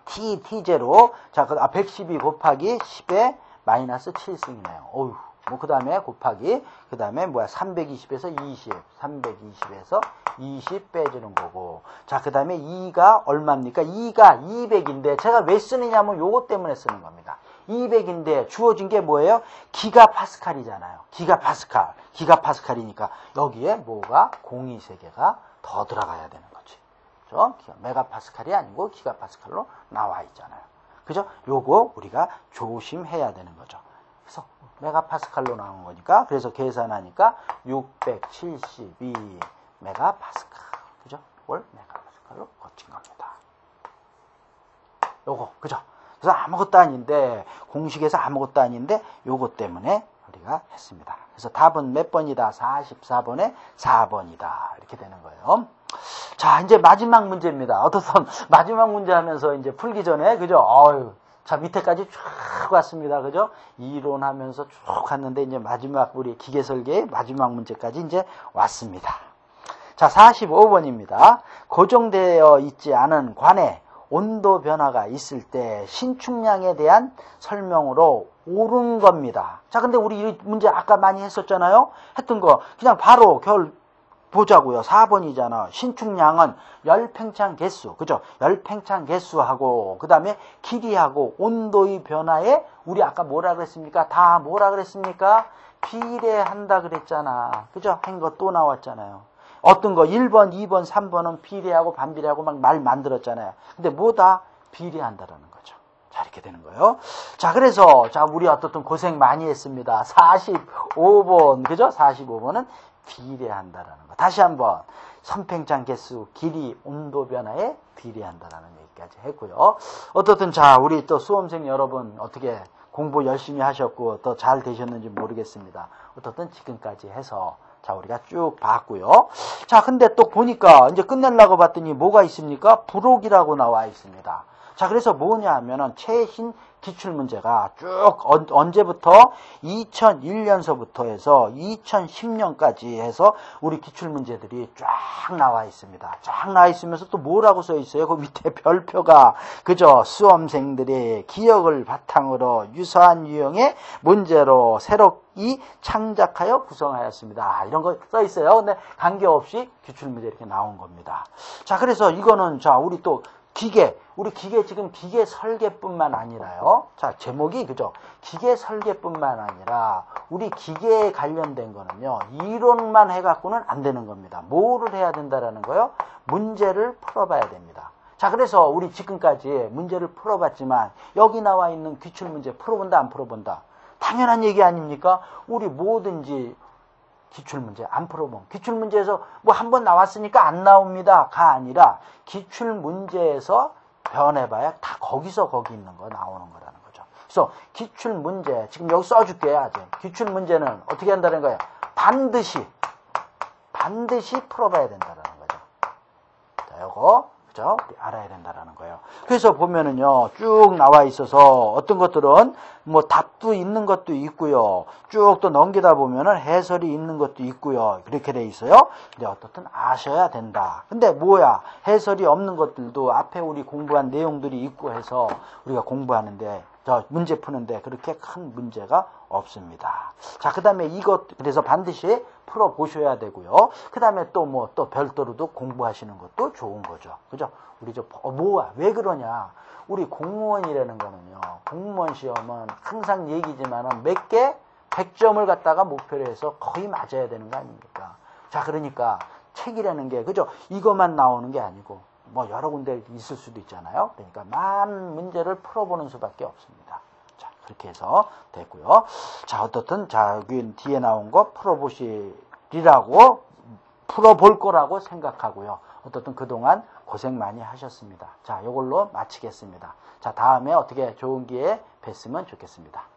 T, T0 자, 그, 아, 112 곱하기 10에 마이너스 7승이네요. 어휴. 뭐, 그 다음에 곱하기, 그 다음에 뭐야, 320에서 20, 320에서 20 빼주는 거고. 자, 그 다음에 2가 얼마입니까? 2가 200인데, 제가 왜 쓰느냐 면 요거 때문에 쓰는 겁니다. 200인데, 주어진 게 뭐예요? 기가 파스칼이잖아요. 기가 파스칼. 기가 파스칼이니까, 여기에 뭐가, 공이 세 개가 더 들어가야 되는 거지. 그죠? 메가 파스칼이 아니고 기가 파스칼로 나와 있잖아요. 그죠? 요거 우리가 조심해야 되는 거죠. 메가파스칼로 나온 거니까 그래서 계산하니까 672 메가파스칼. 그죠? 월 메가파스칼로 거친 겁니다. 요거 그죠? 그래서 아무것도 아닌데 공식에서 아무것도 아닌데 요거 때문에 우리가 했습니다. 그래서 답은 몇 번이다? 44번에 4번이다. 이렇게 되는 거예요. 자, 이제 마지막 문제입니다. 어떻든 마지막 문제 하면서 이제 풀기 전에, 그죠? 어유 자, 밑에까지 쭉 왔습니다. 그죠? 이론하면서 쭉 갔는데, 이제 마지막 우리 기계설계의 마지막 문제까지 이제 왔습니다. 자, 45번입니다. 고정되어 있지 않은 관에 온도 변화가 있을 때 신축량에 대한 설명으로 옳은 겁니다. 자, 근데 우리 이 문제 아까 많이 했었잖아요? 했던 거, 그냥 바로 결, 보자고요. 4번이잖아. 신축량은 열팽창 개수, 그죠? 열팽창 개수하고, 그 다음에 길이하고 온도의 변화에 우리 아까 뭐라 그랬습니까? 다 뭐라 그랬습니까? 비례한다 그랬잖아. 그죠? 한 거 또 나왔잖아요. 어떤 거 1번, 2번, 3번은 비례하고 반비례하고 막 말 만들었잖아요. 근데 뭐다? 비례한다라는 거죠. 자, 이렇게 되는 거예요. 자, 그래서, 자, 우리 어떻든 고생 많이 했습니다. 45번, 그죠? 45번은 비례한다라는 거. 다시 한번 선팽창 개수, 길이, 온도 변화에 비례한다라는 얘기까지 했고요. 어떻든 자, 우리 또 수험생 여러분 어떻게 공부 열심히 하셨고 또 잘 되셨는지 모르겠습니다. 어떻든 지금까지 해서 자, 우리가 쭉 봤고요. 자, 근데 또 보니까 이제 끝내려고 봤더니 뭐가 있습니까? 부록이라고 나와 있습니다. 자, 그래서 뭐냐 하면은 최신 기출 문제가 쭉 언제부터 2001년서부터 해서 2010년까지 해서 우리 기출 문제들이 쫙 나와 있습니다. 쫙 나와 있으면서 또 뭐라고 써 있어요? 그 밑에 별표가 그저 수험생들의 기억을 바탕으로 유사한 유형의 문제로 새롭이 창작하여 구성하였습니다. 이런 거 써 있어요. 근데 관계없이 기출 문제 이렇게 나온 겁니다. 자, 그래서 이거는 자, 우리 또 기계, 우리 기계 지금 기계 설계뿐만 아니라요. 자, 제목이 그죠? 기계 설계뿐만 아니라 우리 기계에 관련된 거는요. 이론만 해 갖고는 안 되는 겁니다. 뭐를 해야 된다라는 거요? 문제를 풀어 봐야 됩니다. 자, 그래서 우리 지금까지 문제를 풀어 봤지만 여기 나와 있는 기출 문제 풀어 본다, 안 풀어 본다? 당연한 얘기 아닙니까? 우리 뭐든지 기출 문제 안 풀어본 기출 문제에서 뭐 한 번 나왔으니까 안 나옵니다가 아니라 기출 문제에서 변해봐야 다 거기서 거기 있는 거 나오는 거라는 거죠. 그래서 기출 문제 지금 여기 써줄게요. 아직 기출 문제는 어떻게 한다는 거예요? 반드시 반드시 풀어봐야 된다는 거죠. 자, 요거 그죠? 알아야 된다라는 거예요. 그래서 보면은요, 쭉 나와 있어서 어떤 것들은 뭐 답도 있는 것도 있고요. 쭉 또 넘기다 보면은 해설이 있는 것도 있고요. 그렇게 돼 있어요. 근데 어떻든 아셔야 된다. 근데 뭐야? 해설이 없는 것들도 앞에 우리 공부한 내용들이 있고 해서 우리가 공부하는데 저 문제 푸는데 그렇게 큰 문제가 없습니다. 자, 그 다음에 이것, 그래서 반드시 풀어보셔야 되고요. 그 다음에 또 뭐, 또 별도로도 공부하시는 것도 좋은 거죠. 그죠? 우리 저, 어, 뭐야, 왜 그러냐. 우리 공무원이라는 거는요, 공무원 시험은 항상 얘기지만은 몇 개, 100점을 갖다가 목표로 해서 거의 맞아야 되는 거 아닙니까? 자, 그러니까 책이라는 게, 그죠? 이것만 나오는 게 아니고, 뭐 여러 군데 있을 수도 있잖아요. 그러니까 많은 문제를 풀어보는 수밖에 없습니다. 자, 그렇게 해서 됐고요. 자, 어떻든, 자, 여기 뒤에 나온 거 풀어보시 리라고, 풀어볼 거라고 생각하고요. 어떻든 그동안 고생 많이 하셨습니다. 자, 이걸로 마치겠습니다. 자, 다음에 어떻게 좋은 기회 뵀으면 좋겠습니다.